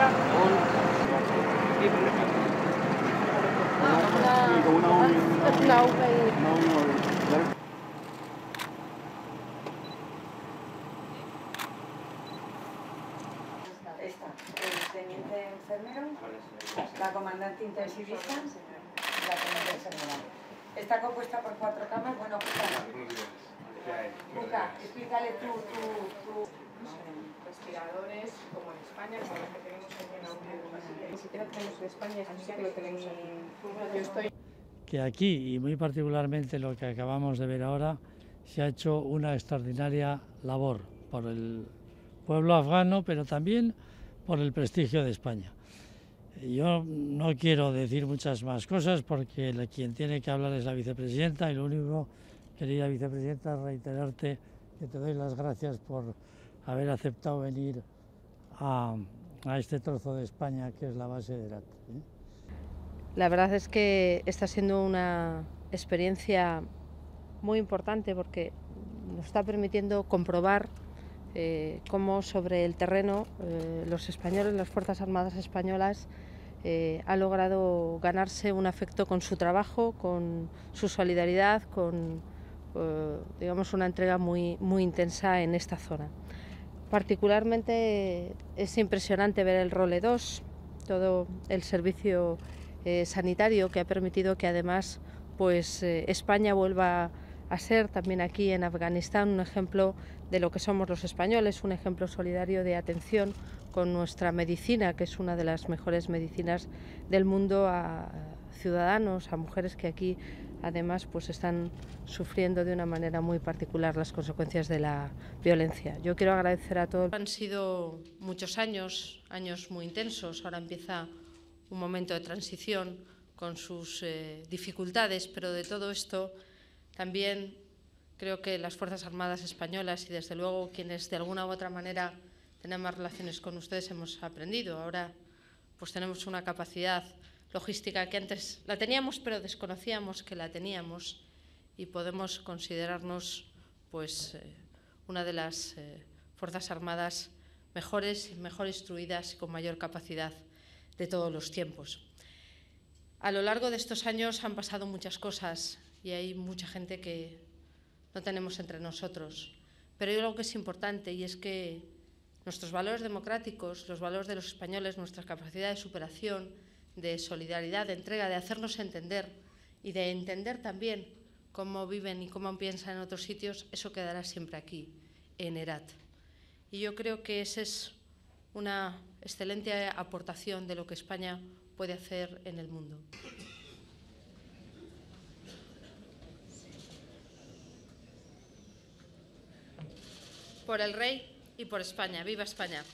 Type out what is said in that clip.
Esta, el teniente enfermero, la comandante intensivista, la comandante enfermera. Está compuesta por cuatro camas, bueno, Juca, explícale tú, tú, tú respiradores como en España, como los que tenemos en Ni siquiera tenemos en España, eso sí que lo tenemos. Yo estoy que aquí, y muy particularmente lo que acabamos de ver ahora, se ha hecho una extraordinaria labor por el pueblo afgano, pero también por el prestigio de España. Yo no quiero decir muchas más cosas porque quien tiene que hablar es la vicepresidenta y lo único, querida vicepresidenta, es reiterarte que te doy las gracias por haber aceptado venir a, este trozo de España que es la base de Herat. ¿eh? La verdad es que está siendo una experiencia muy importante porque nos está permitiendo comprobar eh, cómo sobre el terreno eh, los españoles, las Fuerzas Armadas españolas, eh, ha logrado ganarse un afecto con su trabajo, con su solidaridad, con eh, digamos una entrega muy intensa en esta zona. Particularmente es impresionante ver el Role 2, todo el servicio eh, sanitario que ha permitido que además pues eh, España vuelva a ser también aquí en Afganistán un ejemplo de lo que somos los españoles, un ejemplo solidario de atención con nuestra medicina, que es una de las mejores medicinas del mundo a ciudadanos, a mujeres que aquí además pues están sufriendo de una manera muy particular las consecuencias de la violencia. Yo quiero agradecer a todos. Han sido muchos años, años muy intensos. Ahora empieza un momento de transición con sus eh, dificultades, pero de todo esto también creo que las Fuerzas Armadas españolas y desde luego quienes de alguna u otra manera tenemos relaciones con ustedes hemos aprendido. Ahora pues tenemos una capacidad logística que antes la teníamos pero desconocíamos que la teníamos y podemos considerarnos pues eh, una de las eh, Fuerzas Armadas mejores, mejor instruidas y con mayor capacidad de todos los tiempos. A lo largo de estos años han pasado muchas cosas y hay mucha gente que no tenemos entre nosotros. Pero hay algo que es importante y es que nuestros valores democráticos, los valores de los españoles, nuestra capacidad de superación, de solidaridad, de entrega, de hacernos entender y de entender también cómo viven y cómo piensan en otros sitios, eso quedará siempre aquí, en Herat. Y yo creo que esa es una excelente aportación de lo que España puede hacer en el mundo. Por el rey y por España. ¡Viva España!